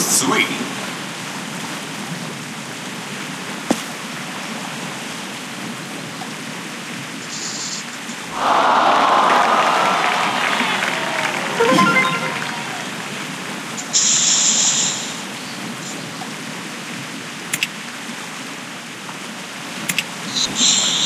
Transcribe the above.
three. Shh.